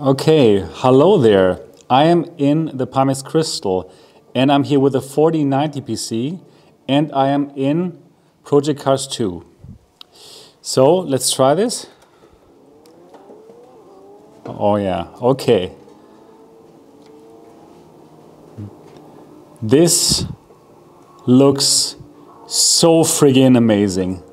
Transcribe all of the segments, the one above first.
Okay, hello there. I am in the Pimax Crystal and I'm here with a 4090 PC and I am in Project Cars 2. So let's try this. Oh yeah, okay. This looks so friggin' amazing.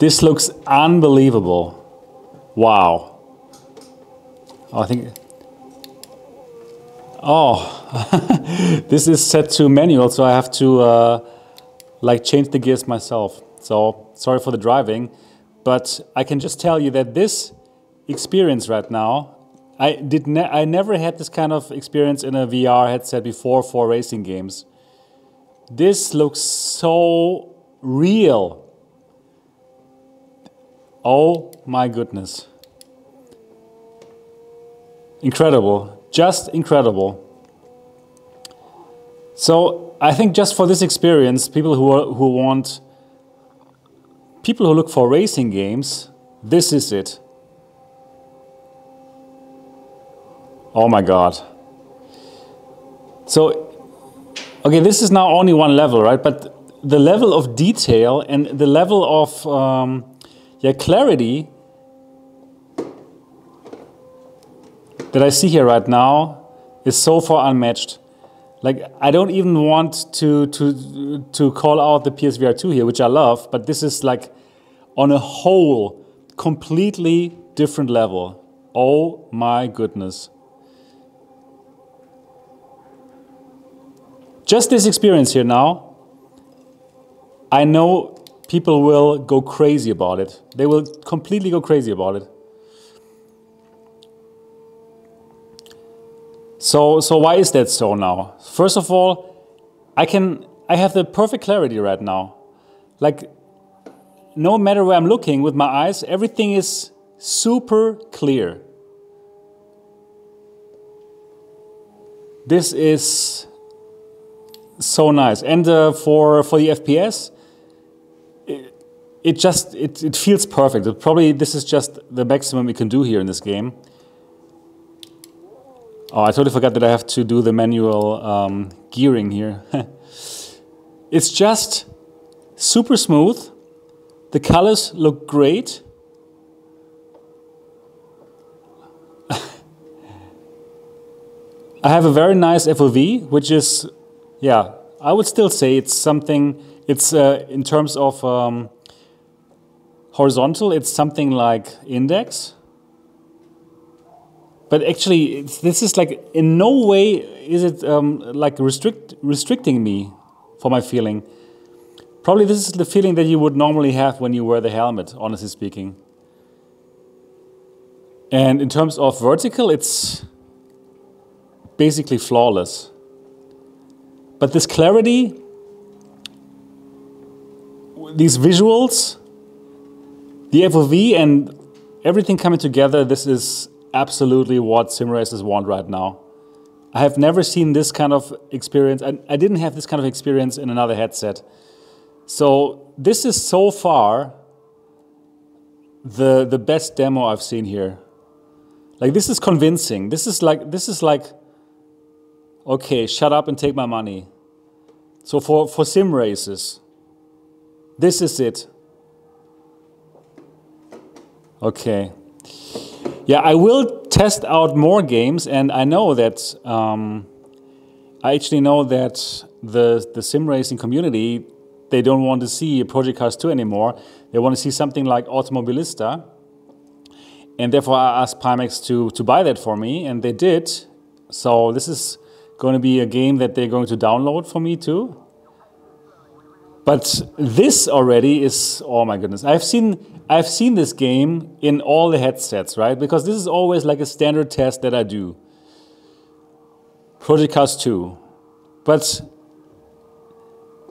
This looks unbelievable. Wow. I think. Oh, this is set to manual, so I have to uh, like change the gears myself. So sorry for the driving, but I can just tell you that this experience right now, I did ne I never had this kind of experience in a VR headset before for racing games. This looks so real. Oh my goodness. Incredible, just incredible. So I think just for this experience, people who, are, who want, people who look for racing games, this is it. Oh my God. So, okay, this is now only one level, right? But the level of detail and the level of um, yeah, clarity that I see here right now is so far unmatched. Like I don't even want to to to call out the PSVR 2 here, which I love, but this is like on a whole completely different level. Oh my goodness. Just this experience here now, I know people will go crazy about it. They will completely go crazy about it. So, so why is that so now? First of all, I can I have the perfect clarity right now. Like no matter where I'm looking with my eyes, everything is super clear. This is so nice. And uh, for for the FPS, it, it just it, it feels perfect. Probably this is just the maximum we can do here in this game. Oh, I totally forgot that I have to do the manual um, gearing here. it's just super smooth. The colors look great. I have a very nice FOV, which is, yeah, I would still say it's something, it's uh, in terms of um, horizontal, it's something like Index but actually this is like in no way is it um, like restrict restricting me for my feeling. Probably this is the feeling that you would normally have when you wear the helmet honestly speaking. And in terms of vertical it's basically flawless. But this clarity these visuals the FOV and everything coming together this is absolutely what sim racers want right now. I have never seen this kind of experience. I, I didn't have this kind of experience in another headset. So this is so far the the best demo I've seen here. Like this is convincing. This is like this is like okay, shut up and take my money. So for, for sim races, this is it. Okay. Yeah, I will test out more games, and I know that um, I actually know that the the sim racing community they don't want to see Project Cars 2 anymore. They want to see something like Automobilista, and therefore I asked Pimax to to buy that for me, and they did. So this is going to be a game that they're going to download for me too. But this already is oh my goodness! I've seen I've seen this game in all the headsets, right? Because this is always like a standard test that I do. Project Cars 2. But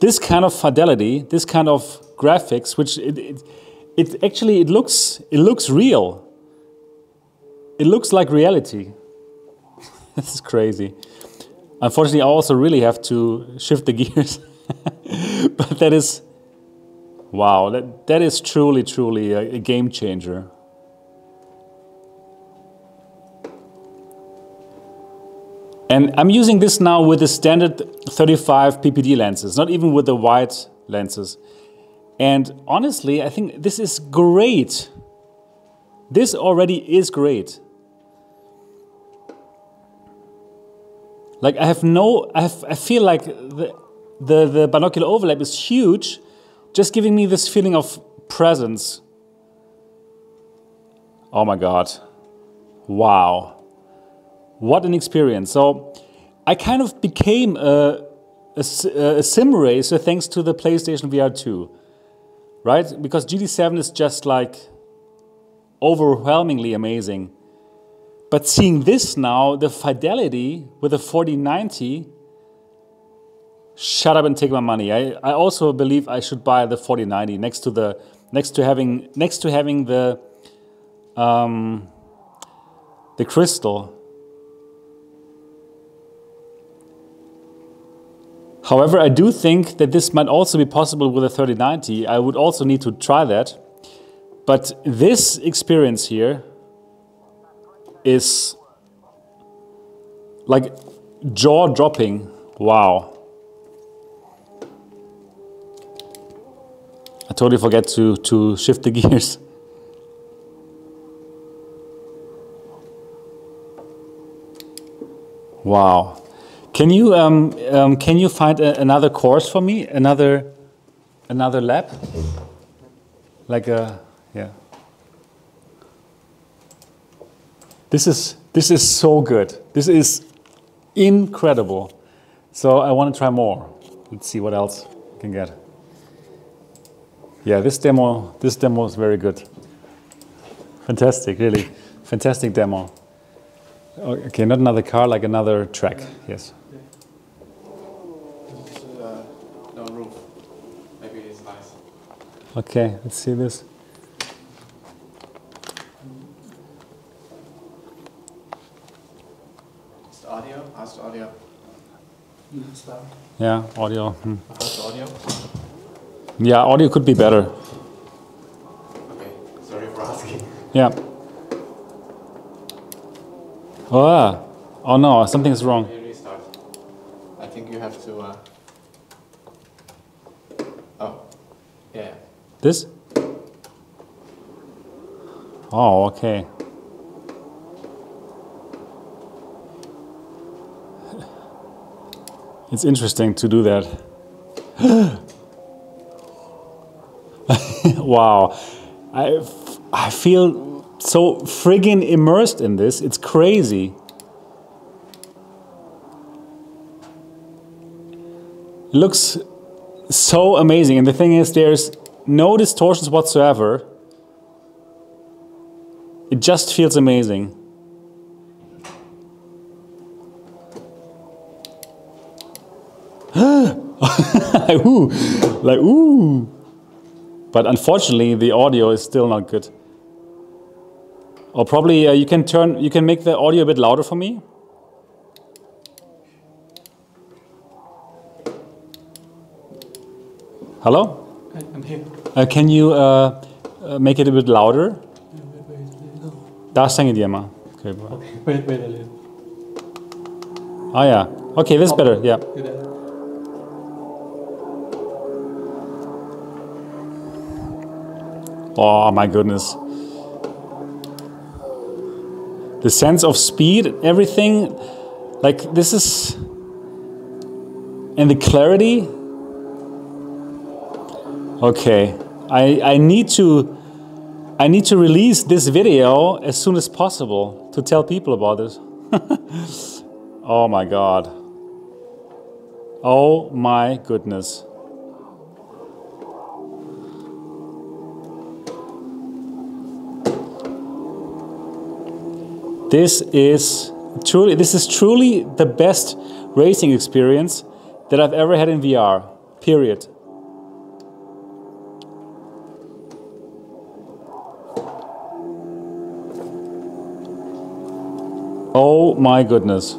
this kind of fidelity, this kind of graphics, which it, it, it actually it looks it looks real. It looks like reality. this is crazy. Unfortunately, I also really have to shift the gears. but that is Wow, that, that is truly, truly a, a game changer. And I'm using this now with the standard 35 PPD lenses, not even with the wide lenses. And honestly, I think this is great. This already is great. Like I have no, I, have, I feel like the, the, the binocular overlap is huge, just giving me this feeling of presence. Oh my God. Wow. What an experience. So I kind of became a, a, a sim racer thanks to the PlayStation VR 2, right? Because GT7 is just like overwhelmingly amazing. But seeing this now, the fidelity with the 4090, shut up and take my money. I, I also believe I should buy the 4090 next to the next to having next to having the um, the crystal. However, I do think that this might also be possible with a 3090. I would also need to try that. But this experience here is like jaw dropping. Wow. I totally forget to, to shift the gears. Wow. Can you um, um, can you find a, another course for me? Another another lab? Like a yeah. This is this is so good. This is incredible. So I want to try more. Let's see what else I can get. Yeah, this demo this demo is very good. Fantastic, really. Fantastic demo. Okay, not another car, like another track. Yes. no roof. Maybe it's nice. Okay, let's see this. It's the audio. How's the audio? Yeah, audio. Hmm. How's the audio? Yeah, audio could be better. Okay. Sorry for asking. Yeah. Oh, oh no, something's wrong. Restart. I think you have to. Uh... Oh. Yeah. This? Oh, okay. It's interesting to do that. wow. I, I feel so friggin' immersed in this. It's crazy. It looks so amazing. And the thing is, there's no distortions whatsoever. It just feels amazing. ooh, like ooh. But unfortunately, the audio is still not good. Or probably uh, you can turn, you can make the audio a bit louder for me. Hello? I'm here. Uh, can you uh, uh, make it a bit louder? Där stänger. Okay. bra. Okay, wait, wait a little. Ah, yeah. Okay, this is better. Yeah. Oh my goodness. The sense of speed, everything, like this is, and the clarity. Okay, I I need to, I need to release this video as soon as possible to tell people about this. oh my god. Oh my goodness. This is truly this is truly the best racing experience that I've ever had in VR. Period. Oh my goodness.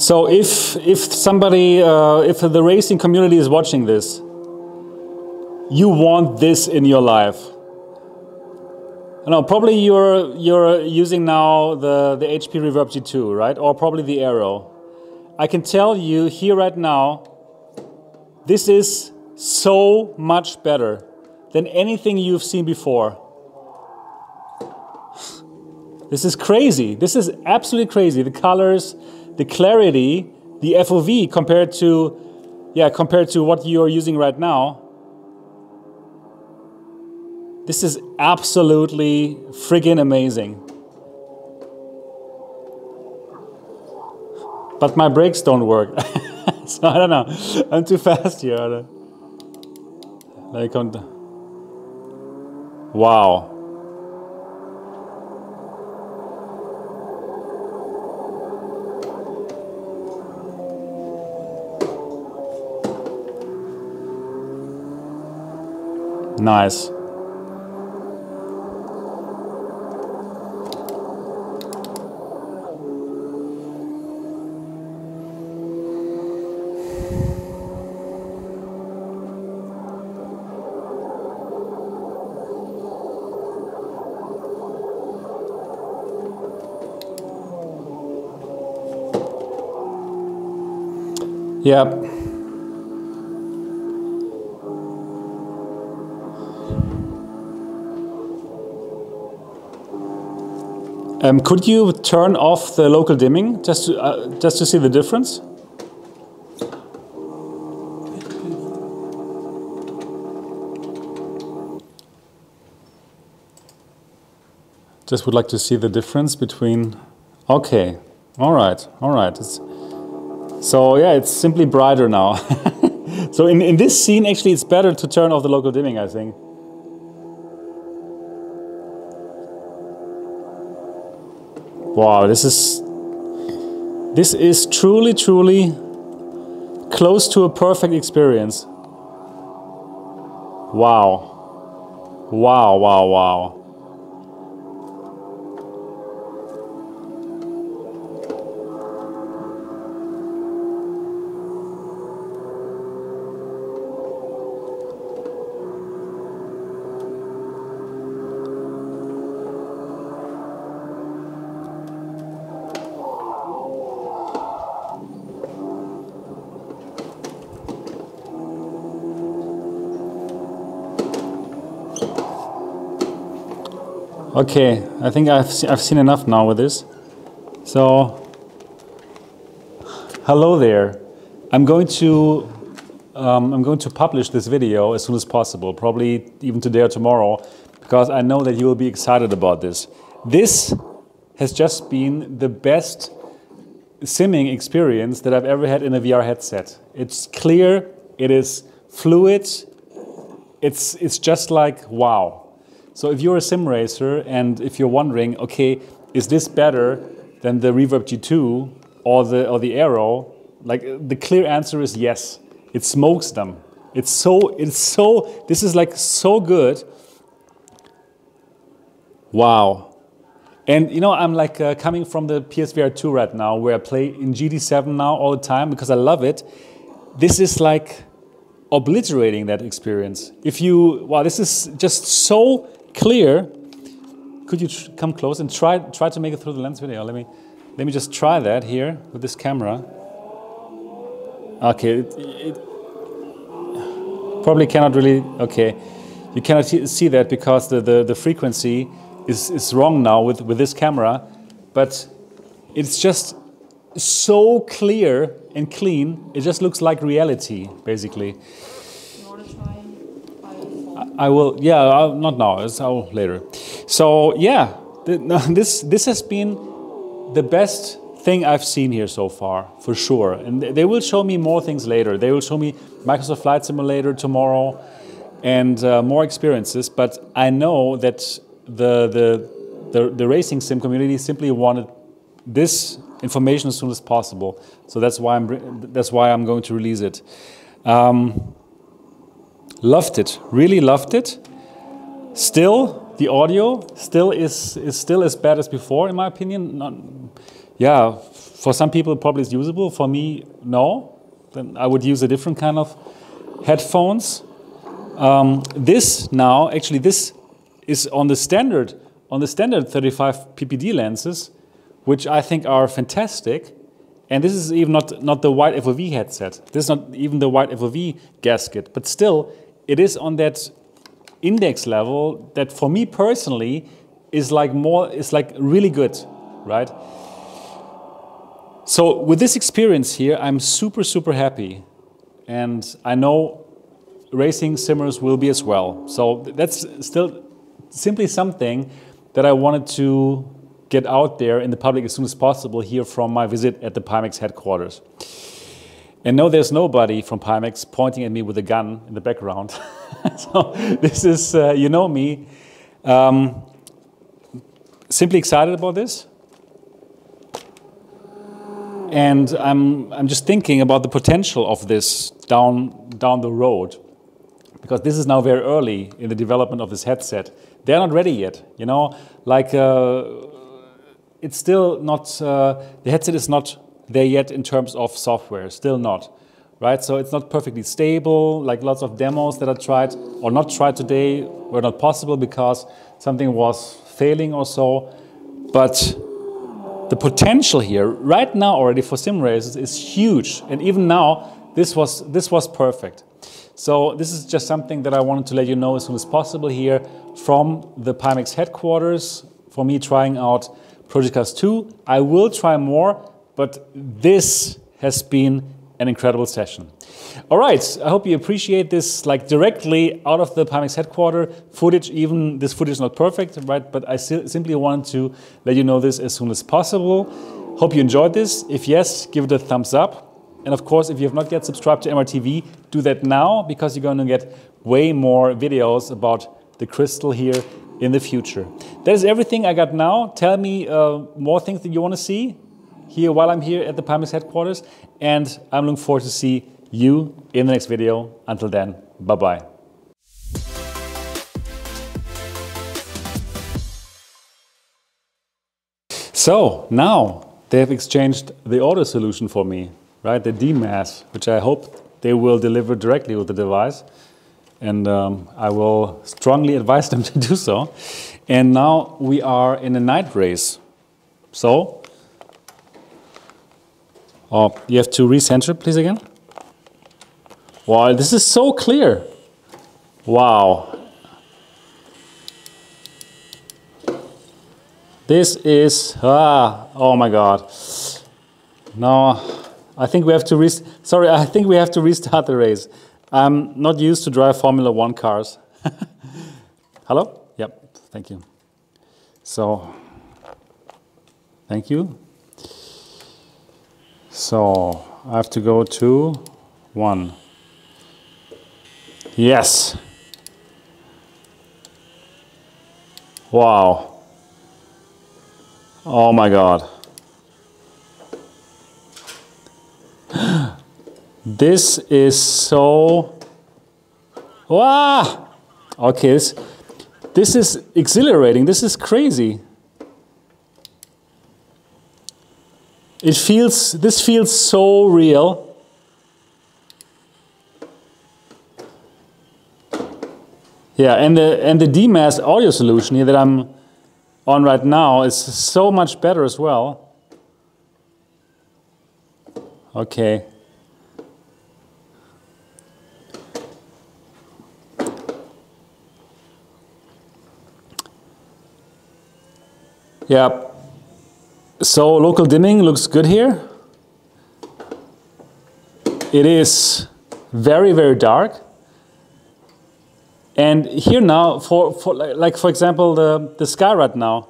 So if if somebody uh, if the racing community is watching this, you want this in your life. No, probably you're you're using now the the HP Reverb G2, right? Or probably the Aero. I can tell you here right now, this is so much better than anything you've seen before. This is crazy. This is absolutely crazy. The colors, the clarity, the FOV compared to yeah, compared to what you're using right now. This is absolutely friggin' amazing. But my brakes don't work. so I don't know. I'm too fast here. Like on the... Wow. Nice. Yep. Um, could you turn off the local dimming just to, uh, just to see the difference? Just would like to see the difference between. Okay, all right, all right. It's, so yeah, it's simply brighter now. so in, in this scene, actually, it's better to turn off the local dimming, I think. Wow, this is this is truly, truly close to a perfect experience. Wow. Wow, wow, wow. Okay, I think I've se- I've seen enough now with this. So, hello there. I'm going to um, I'm going to publish this video as soon as possible, probably even today or tomorrow, because I know that you will be excited about this. This has just been the best simming experience that I've ever had in a VR headset. It's clear, it is fluid, it's it's just like wow. So if you're a sim racer and if you're wondering, okay, is this better than the Reverb G2 or the or the Aero? Like the clear answer is yes. It smokes them. It's so it's so this is like so good. Wow. And you know, I'm like uh, coming from the PSVR 2 right now, where I play in GT7 now all the time because I love it. This is like obliterating that experience. If you, wow, this is just so clear. Could you come close and try try to make it through the lens video? Let me let me just try that here with this camera. Okay, it, it probably cannot really. Okay, you cannot see- see that because the, the, the frequency is, is wrong now with, with this camera, but it's just so clear and clean. It just looks like reality, basically. You want to try by phone? I will, yeah, I'll, not now, it's I'll later. So yeah, this this has been the best thing I've seen here so far, for sure. And th- they will show me more things later. They will show me Microsoft Flight Simulator tomorrow, and uh, more experiences. But I know that the the the, the racing sim community simply wanted this information as soon as possible. So that's why I'm that's why I'm going to release it. Um, loved it, really loved it. Still, the audio still is is still as bad as before, in my opinion. Not, yeah, for some people probably it's usable. For me, no. Then I would use a different kind of headphones. Um, this now, actually, this is on the standard on the standard 35 PPD lenses, which I think are fantastic. And this is even not, not the wide FOV headset. This is not even the wide FOV gasket, but still, it is on that Index level that for me personally is like more, is like really good, right? So with this experience here, I'm super, super happy. And I know racing simmers will be as well. So that's still simply something that I wanted to get out there in the public as soon as possible here from my visit at the Pimax headquarters. And no, there's nobody from Pimax pointing at me with a gun in the background. so this is, uh, you know me, um, simply excited about this. And I'm, I'm just thinking about the potential of this down, down the road. Because this is now very early in the development of this headset. They're not ready yet, you know? Like, uh, it's still not, uh, the headset is not there yet in terms of software, still not. Right, so it's not perfectly stable. Like lots of demos that I tried or not tried today were not possible because something was failing or so. But the potential here, right now already for sim races, is huge. And even now, this was this was perfect. So this is just something that I wanted to let you know as soon as possible here from the Pimax headquarters for me trying out Project Cars 2. I will try more, but this has been an incredible session. All right, I hope you appreciate this like directly out of the Pimax headquarter footage. Even this footage is not perfect, right? But I simply wanted to let you know this as soon as possible. Hope you enjoyed this. If yes, give it a thumbs up. And of course, if you have not yet subscribed to MRTV, do that now because you're going to get way more videos about the crystal here in the future. That is everything I got now. Tell me uh, more things that you want to see here while I'm here at the Pimax headquarters. And I'm looking forward to see you in the next video. Until then, bye-bye. So now they have exchanged the audio solution for me, right? The DMAS, which I hope they will deliver directly with the device. And um, I will strongly advise them to do so. And now we are in a night race. So Oh, you have to recenter, please, again. Wow, this is so clear. Wow. This is, ah, oh my God. No, I think we have to, rest sorry, I think we have to restart the race. I'm not used to drive Formula One cars. Hello? Yep, thank you. So, thank you. So I have to go to one. Yes. Wow. Oh my God. This is so. Wow. Okay, this, this is exhilarating. This is crazy. It feels, this feels so real. Yeah, and the, and the DMAS audio solution here that I'm on right now is so much better as well. Okay. Yeah, so local dimming looks good here. It is very, very dark. And here now, for, for like for example, the, the sky right now,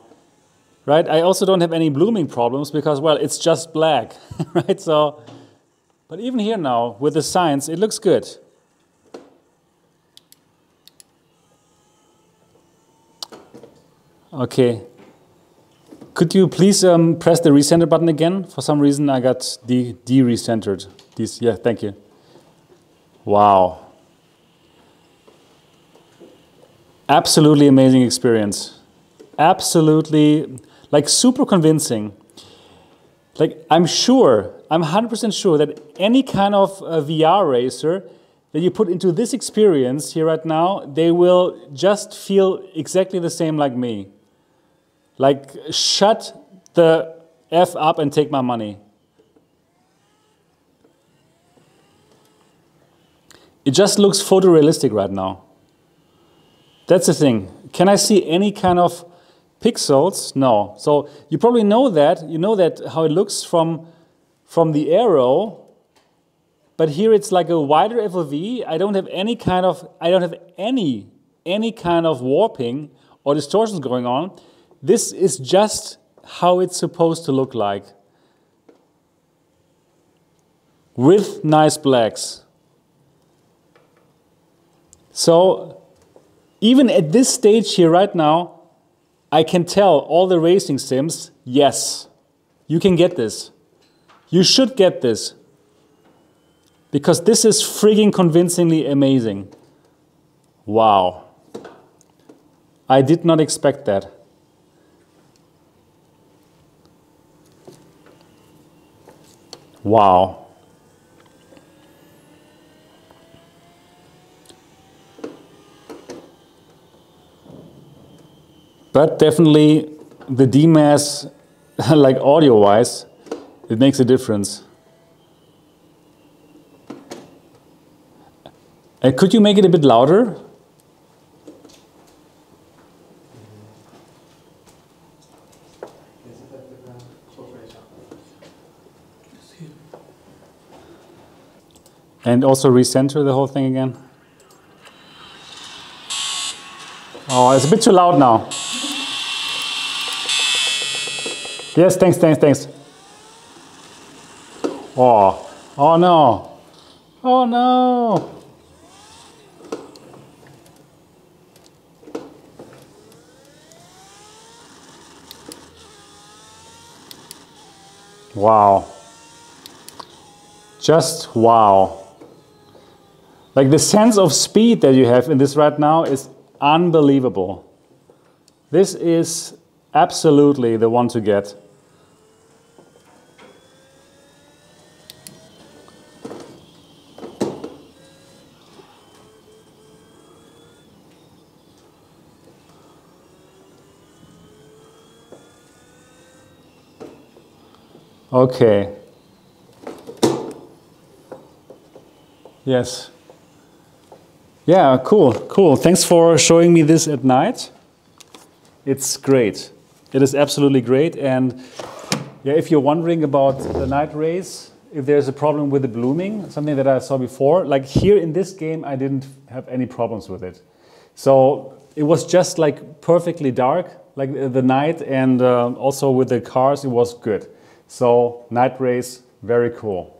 right? I also don't have any blooming problems because, well, it's just black, right? So, but even here now, with the signs, it looks good. Okay. Could you please um, press the recenter button again? For some reason I got de, de recentered. These, yeah, thank you. Wow. Absolutely amazing experience. Absolutely, like super convincing. Like I'm sure, I'm 100% sure that any kind of uh, VR racer that you put into this experience here right now, they will just feel exactly the same like me Like, shut the F up and take my money. It just looks photorealistic right now. That's the thing. Can I see any kind of pixels? No. So you probably know that. You know that how it looks from, from the Aero. But here it's like a wider FOV. I don't have any kind of, I don't have any, any kind of warping or distortions going on. This is just how it's supposed to look like. With nice blacks. So even at this stage here right now, I can tell all the racing sims, yes, you can get this. You should get this. Because this is frigging convincingly amazing. Wow. I did not expect that. Wow. But definitely the DMAS, like audio wise, it makes a difference. Uh, could you make it a bit louder? And also recenter the whole thing again. Oh, it's a bit too loud now. Yes, thanks, thanks, thanks. Oh, oh no. Oh no. Wow. Just wow. Like the sense of speed that you have in this right now is unbelievable. This is absolutely the one to get. Okay. Yes. Yeah, cool, cool. Thanks for showing me this at night. It's great. It is absolutely great. And yeah, if you're wondering about the night rays, if there's a problem with the blooming, something that I saw before, like here in this game, I didn't have any problems with it. So it was just like perfectly dark, like the night, and uh, also with the cars, it was good. So night rays, very cool.